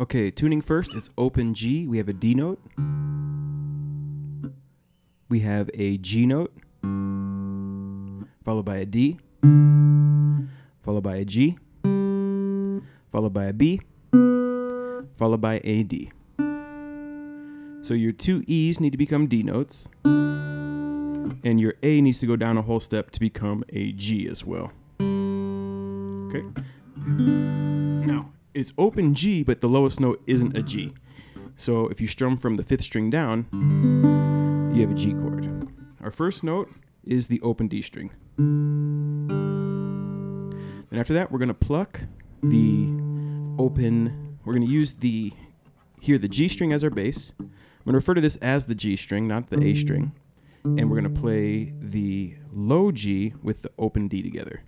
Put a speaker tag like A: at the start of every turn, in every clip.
A: Okay, tuning first is open G. We have a D note. We have a G note, followed by a D, followed by a G, followed by a B, followed by a D. So your two E's need to become D notes, and your A needs to go down a whole step to become a G as well. Okay? Now, it's open G, but the lowest note isn't a G. So if you strum from the fifth string down, you have a G chord. Our first note is the open D string. Then after that, we're going to pluck the open, we're going to use the, here, the G string as our bass. I'm going to refer to this as the G string, not the A string. And we're going to play the low G with the open D together.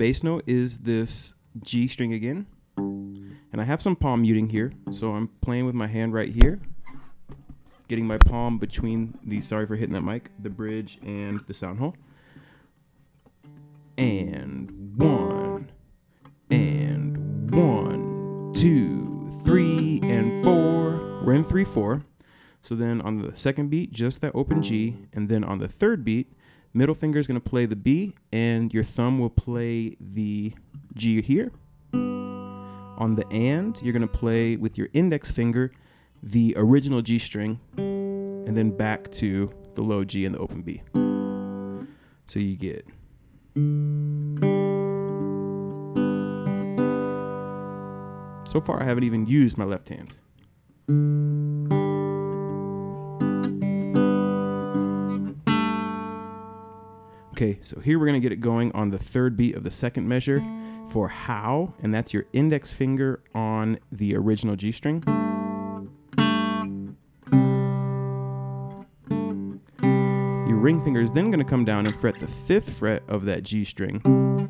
A: Bass note is this G string again. And I have some palm muting here, so I'm playing with my hand right here, getting my palm between the, sorry for hitting that mic, the bridge and the sound hole. And one, and one, two, three, and four. We're in three, four. So then on the second beat, just that open G, and then on the third beat, middle finger is going to play the B, and your thumb will play the G here. On the and, you're going to play with your index finger the original G string, and then back to the low G and the open B. So you get. So far, I haven't even used my left hand. Okay, so here we're going to get it going on the third beat of the second measure for how, and that's your index finger on the original G string. Your ring finger is then going to come down and fret the fifth fret of that G string,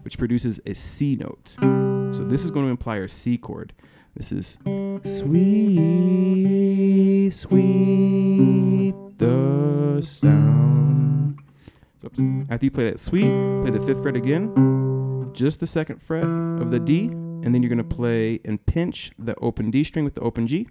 A: which produces a C note. So this is going to imply our C chord. This is sweet, sweet the sound. So after you play that sweet, play the fifth fret again, just the second fret of the D, and then you're going to play and pinch the open D string with the open G,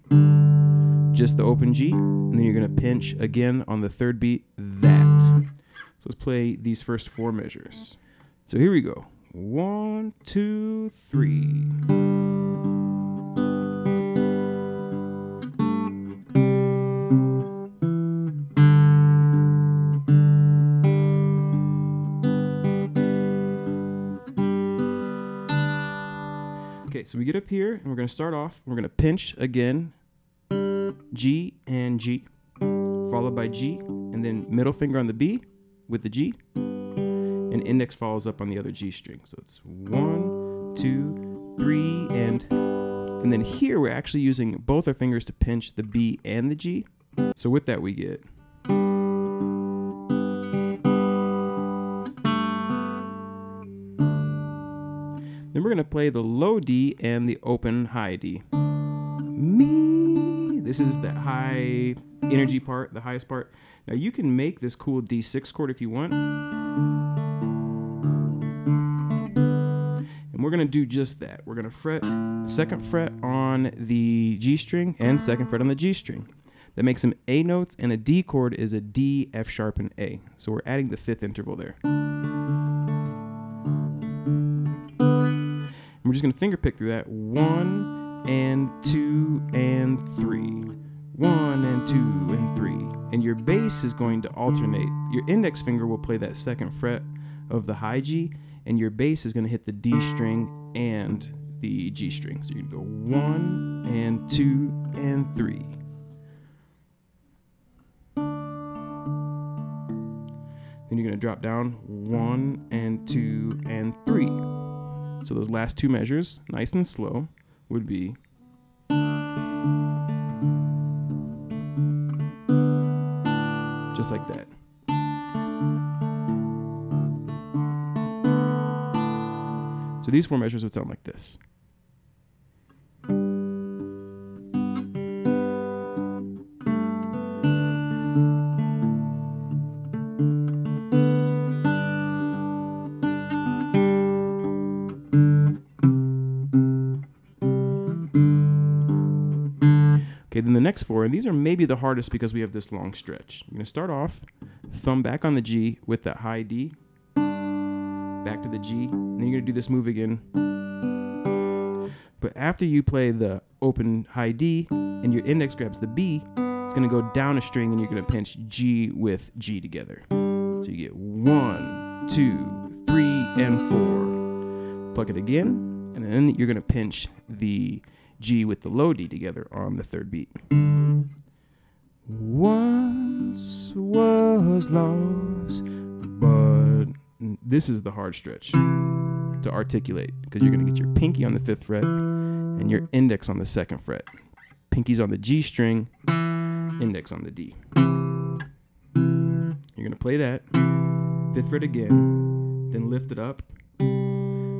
A: just the open G, and then you're going to pinch again on the third beat that. So let's play these first four measures. So here we go. One, two, three. Get up here and we're going to start off. We're going to pinch again, G and G, followed by G, and then middle finger on the B with the G, and index follows up on the other G string. So it's one, two, three, and and then here we're actually using both our fingers to pinch the B and the G. So with that we get. We're going to play the low D and the open high D. Me. This is the high energy part, the highest part. Now you can make this cool D6 chord if you want. And we're going to do just that. We're going to fret second fret on the G string and second fret on the G string. That makes them A notes, and a D chord is a D, F sharp, and A. So we're adding the fifth interval there. We're just going to finger pick through that. One and two and three. One and two and three. And your bass is going to alternate. Your index finger will play that second fret of the high G, and your bass is going to hit the D string and the G string. So you go one and two and three. Then you're going to drop down one and two and three. So those last two measures, nice and slow, would be just like that. So these four measures would sound like this. Okay, then the next four, and these are maybe the hardest because we have this long stretch. You're gonna start off, thumb back on the G with that high D, back to the G, and then you're gonna do this move again. But after you play the open high D and your index grabs the B, it's gonna go down a string and you're gonna pinch G with G together. So you get one, two, three, and four. Pluck it again, and then you're gonna pinch the G with the low D together on the third beat. Once was lost, but this is the hard stretch to articulate because you're going to get your pinky on the fifth fret and your index on the second fret. Pinky's on the G string, index on the D. You're going to play that, fifth fret again, then lift it up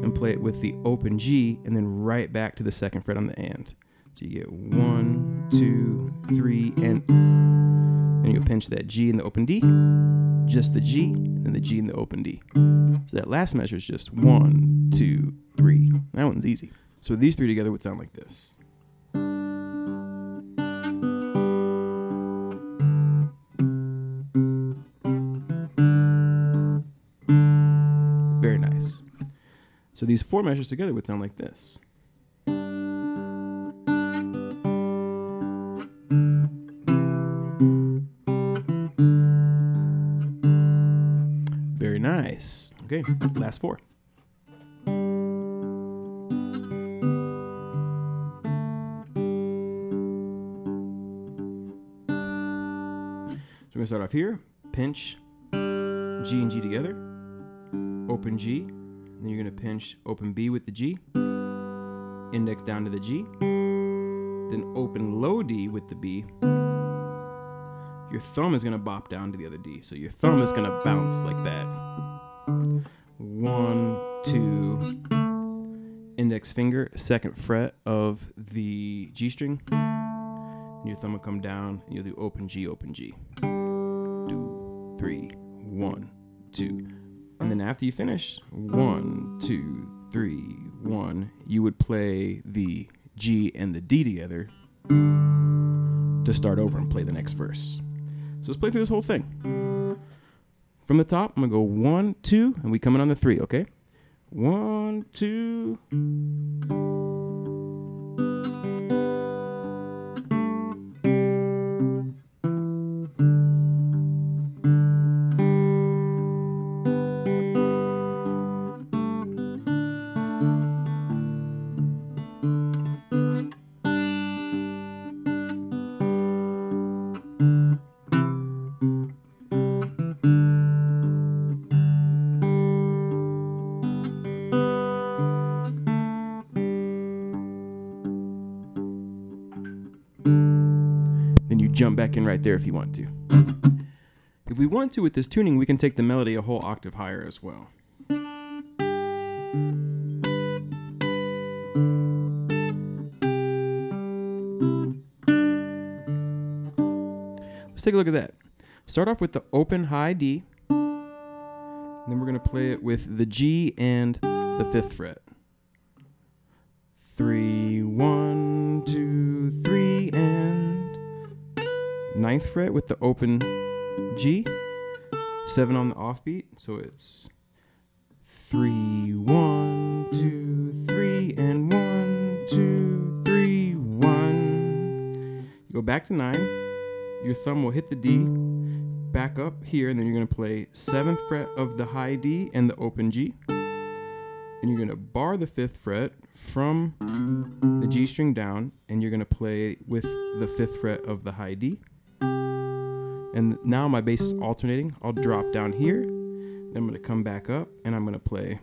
A: and play it with the open G and then right back to the second fret on the and. So you get one, two, three, and then you pinch that G in the open D, just the G, and the G in the open D. So that last measure is just one, two, three. That one's easy. So these three together would sound like this. So these four measures together would sound like this. Very nice. Okay, last four. So we're gonna start off here. Pinch G and G together. Open G. Then you're gonna pinch open B with the G. Index down to the G. Then open low D with the B. Your thumb is gonna bop down to the other D. So your thumb is gonna bounce like that. One, two, index finger, second fret of the G string. And your thumb will come down and you'll do open G, open G. Two, three, one, two. And then after you finish, one, two, three, one, you would play the G and the D together to start over and play the next verse. So let's play through this whole thing. From the top, I'm gonna go one, two, and we come in on the three, okay? One, two. Then you jump back in right there if you want to. If we want to with this tuning, we can take the melody a whole octave higher as well. Let's take a look at that. Start off with the open high D. Then we're going to play it with the G and the fifth fret. Three, ninth fret with the open G. Seven on the offbeat, so it's three, one, two, three, and one, two, three, one. You go back to nine. Your thumb will hit the D, back up here, and then you're gonna play seventh fret of the high D and the open G. And you're gonna bar the fifth fret from the G string down, and you're gonna play with the fifth fret of the high D. And now my bass is alternating. I'll drop down here, then I'm gonna come back up, and I'm gonna play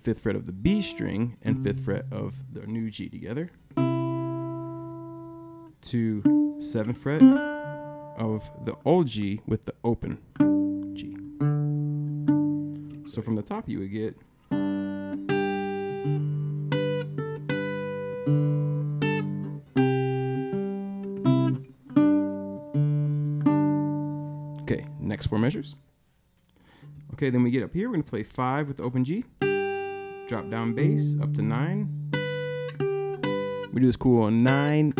A: fifth fret of the B string and fifth fret of the new G together. To seventh fret of the old G with the open G. So from the top you would get four measures. Okay, then we get up here, we're gonna play five with open G. Drop down bass up to nine. We do this cool nine,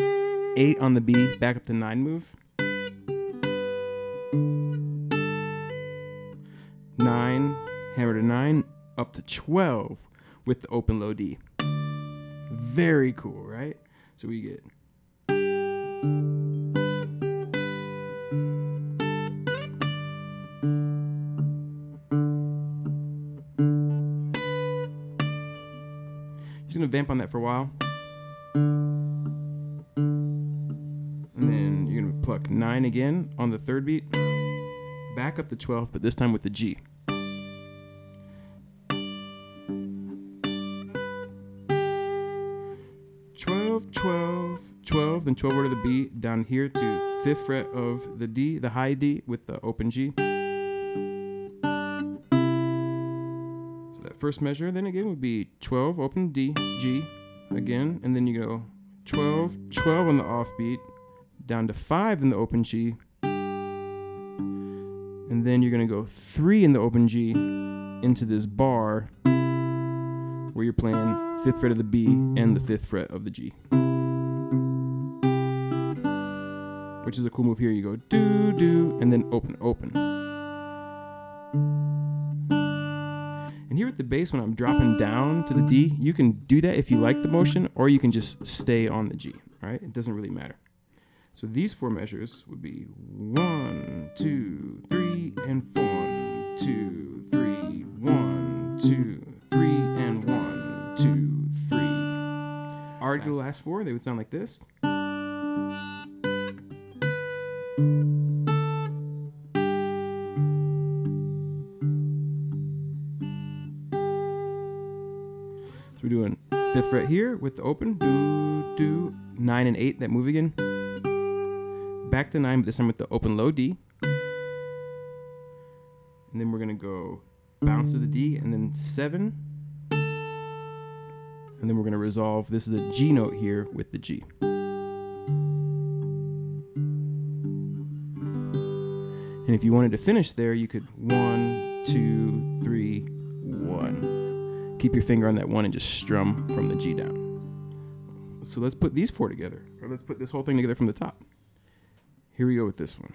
A: eight on the B, back up to nine move. Nine, hammer to nine, up to 12 with the open low D. Very cool, right? So we get gonna vamp on that for a while. And then you're gonna pluck nine again on the third beat. Back up to 12, but this time with the G. Twelve, twelve, twelve, then 12 over to the B, down here to fifth fret of the D, the high D with the open G. first measure, then again would be 12, open D, G, again, and then you go 12, 12 on the offbeat, down to 5 in the open G, and then you're gonna go 3 in the open G into this bar where you're playing 5th fret of the B and the 5th fret of the G. Which is a cool move here. You go do, do, and then open, open. At the bass, when I'm dropping down to the D, you can do that if you like the motion, or you can just stay on the G, right? It doesn't really matter. So these four measures would be one, two, three, and four. One, two, three, one, two, three, and one, two, three. Already the last four, they would sound like this. Fret here with the open, do, do, nine and eight, that move again. Back to nine, but this time with the open low D. And then we're gonna go bounce to the D and then seven. And then we're gonna resolve, this is a G note here with the G. And if you wanted to finish there, you could one, two. Keep your finger on that one and just strum from the G down. So let's put these four together, or let's put this whole thing together from the top. Here we go with this one.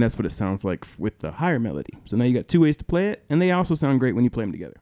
A: And that's what it sounds like with the higher melody. So now you got two ways to play it, and they also sound great when you play them together.